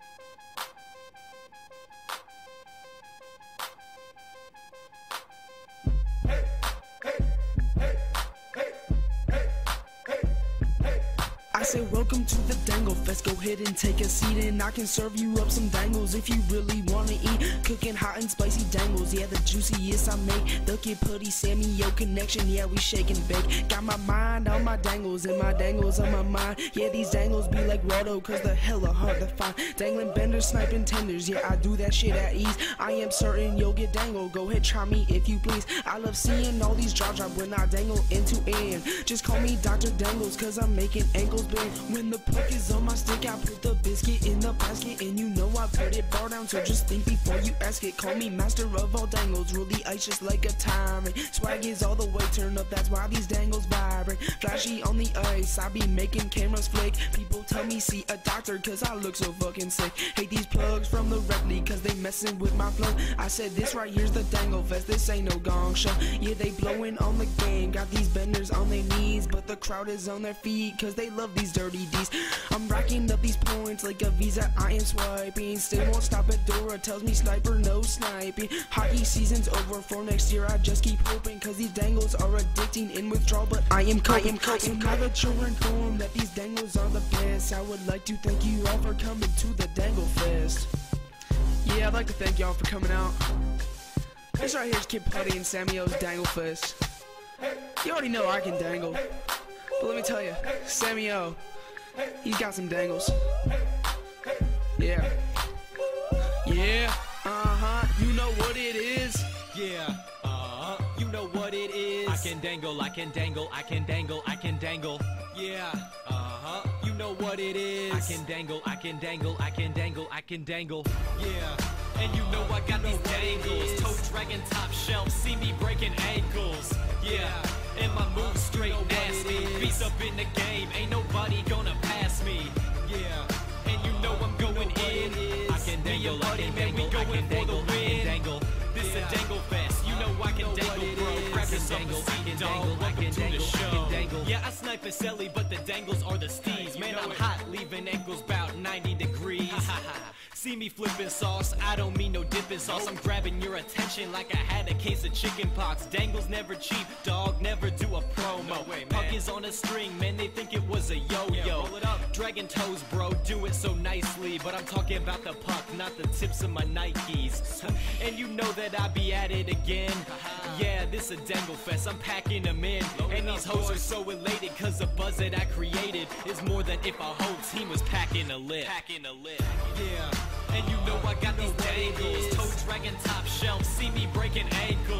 Thank you. Said, welcome to the Dangle Fest. Go ahead and take a seat, and I can serve you up some dangles if you really wanna eat. Cooking hot and spicy dangles, yeah, the juiciest I make. The Kid Putty, Sammy, yo connection, yeah, we shake and bake. Got my mind on my dangles, and my dangles on my mind. Yeah, these dangles be like Waldo, cause they're hella hard to find. Dangling benders, sniping tenders, yeah, I do that shit at ease. I am certain you'll get dangled. Go ahead, try me if you please. I love seeing all these jaw drop when I dangle into end. Just call me Dr. Dangles, cause I'm making ankles bend. When the puck is on my stick, I put the biscuit in the basket, and you know I put it bar down. So just think before you ask it. Call me master of all dangles, rule the ice just like a tyrant. Swag is all the way turned up, that's why these dangles vibrant. Flashy on the ice, I be making cameras flick. People tell me see a doctor, cause I look so fucking sick. Hate these plugs from the rec league, cause they messing with my flow. I said this right here's the dangle fest, this ain't no gong show. Yeah, they blowing on the game, got these benders on their knees, but the crowd is on their feet, cause they love these dirty D's. I'm racking up these points like a visa, I am swiping. Still won't stop at Dora, tells me sniper, no sniping. Hockey season's over for next year, I just keep hoping, cause these dangles are addicting in withdrawal, but I am. I am coping. So now that you're informed that these dangles are the best, I would like to thank you all for coming to the Dangle Fest. Yeah, I'd like to thank y'all for coming out. This right here is Kid Putty and Sammyo's Dangle Fest. You already know I can dangle. But let me tell you, Sammy O, he's got some dangles. Yeah. Yeah. Uh-huh. You know what it is. Yeah, Uh-huh. you know what it is. I can dangle, I can dangle, I can dangle, I can dangle. Yeah, uh huh. You know what it is. I can dangle, I can dangle, I can dangle, I can dangle. Yeah, and you know I got these dangles. Toe dragging top shelf, see me breaking ankles. Yeah, and my moves straight nasty. Beast up in the game, ain't nobody gonna pass me. Yeah, and you know I'm going in. I can dangle, I can dangle, I can dangle, I can dangle. This a dangle fest, you know I can dangle, bro. Grab yourself a seat, dog. Welcome to the show. Yeah, I snipe a celly, but the dangles are the steeds. Man, I'm hot, leaving ankles about 90 degrees. See me flipping sauce, I don't mean no dipping sauce. I'm grabbing your attention like I had a case of chicken pox. Dangles never cheap, dog, never do a promo. Puck is on a string, man, they think it was a yo-yo. Dragon toes, bro, do it so nicely. But I'm talking about the puck, not the tips of my Nikes. And you know that I be at it again. Yeah, this a dangle fest, I'm packing them in. And these hoes are so elated, cause the buzz that I created is more than if a whole team was packing a lip. Packing a lip. Yeah. And you know I got these dangles, toe dragging top shelf, see me breaking ankles.